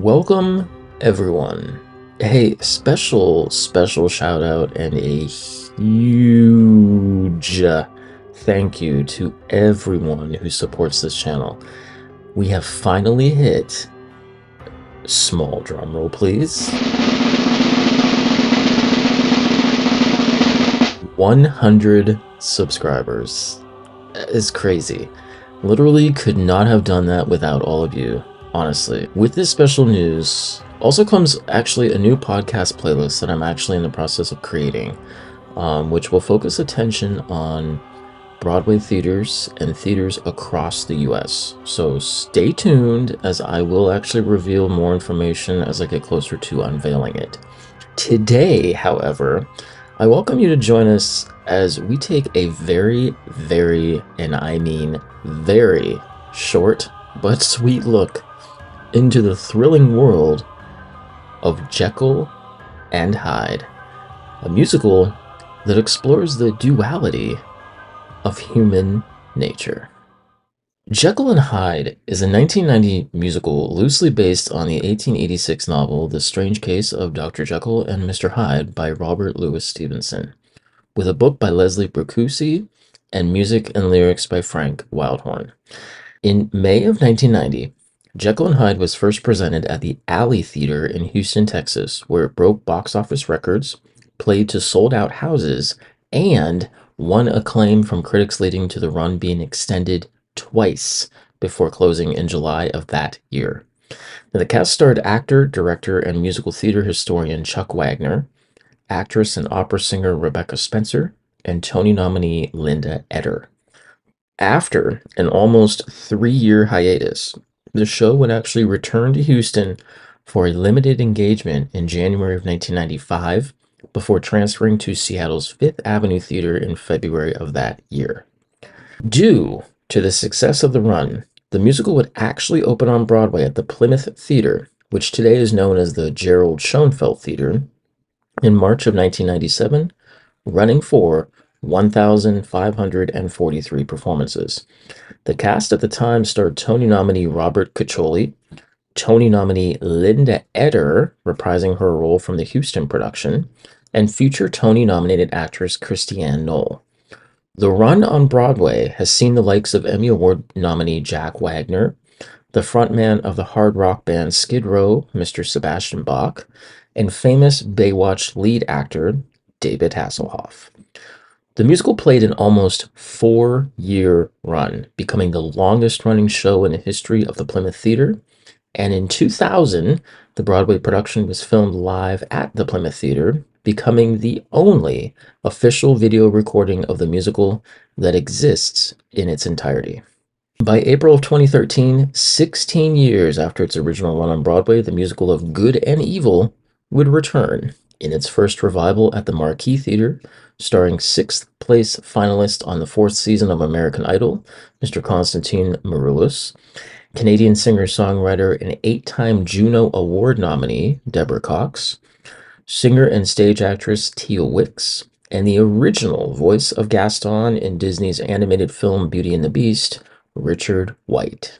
Welcome, everyone. Hey, special, special shout out and a huge uh, thank you to everyone who supports this channel. We have finally hit, small drum roll please, 100 subscribers. It's crazy. Literally could not have done that without all of you, honestly. With this special news also comes actually a new podcast playlist that I'm actually in the process of creating, um, which will focus attention on Broadway theaters and theaters across the US. So stay tuned as I will actually reveal more information as I get closer to unveiling it. Today, however, I welcome you to join us as we take a very, very, and I mean very short but sweet look into the thrilling world of Jekyll and Hyde, a musical that explores the duality of human nature. Jekyll and Hyde is a 1990 musical loosely based on the 1886 novel The Strange Case of Dr. Jekyll and Mr. Hyde by Robert Louis Stevenson, with a book by Leslie Bricusse and music and lyrics by Frank Wildhorn. In May of 1990, Jekyll and Hyde was first presented at the Alley Theater in Houston, Texas, where it broke box office records, played to sold out houses, and won acclaim from critics, leading to the run being extended twice before closing in July of that year. Now, the cast starred actor, director, and musical theater historian Chuck Wagner, actress and opera singer Rebecca Spencer, and Tony nominee Linda Eder. After an almost three year hiatus, the show would actually return to Houston for a limited engagement in January of 1995 before transferring to Seattle's Fifth Avenue Theater in February of that year. Due to the success of the run, the musical would actually open on Broadway at the Plymouth Theater, which today is known as the Gerald Schoenfeld Theater, in March of 1997, running for 1,543 performances. The cast at the time starred Tony nominee Robert Cuccioli, Tony nominee Linda Eder, reprising her role from the Houston production, and future Tony nominated actress Christiane Noll. The run on Broadway has seen the likes of Emmy Award nominee Jack Wagner, the frontman of the hard rock band Skid Row, Mr. Sebastian Bach, and famous Baywatch lead actor David Hasselhoff. The musical played an almost four year run, becoming the longest running show in the history of the Plymouth Theater. And in 2000, the Broadway production was filmed live at the Plymouth Theater becoming the only official video recording of the musical that exists in its entirety. By April of 2013, 16 years after its original run on Broadway, the musical of Good and Evil would return in its first revival at the Marquis Theater, starring sixth place finalist on the fourth season of American Idol, Mr. Constantine Maroulis, Canadian singer songwriter and eight time Juno Award nominee, Deborah Cox, singer and stage actress Teal Wicks, and the original voice of Gaston in Disney's animated film Beauty and the Beast, Richard White.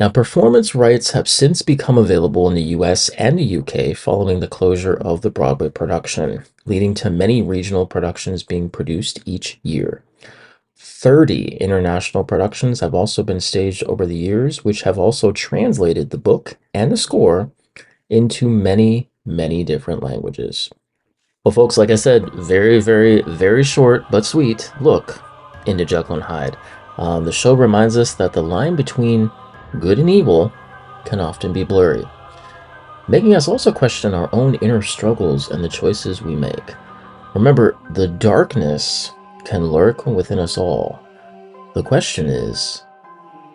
Now, performance rights have since become available in the US and the UK following the closure of the Broadway production, leading to many regional productions being produced each year. 30 international productions have also been staged over the years, which have also translated the book and the score into many many different languages. Well, folks, like I said, very, very, very short but sweet look into Jekyll and Hyde. Um, the show reminds us that the line between good and evil can often be blurry, making us also question our own inner struggles and the choices we make. Remember, the darkness can lurk within us all. The question is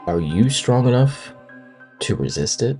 are you strong enough to resist it?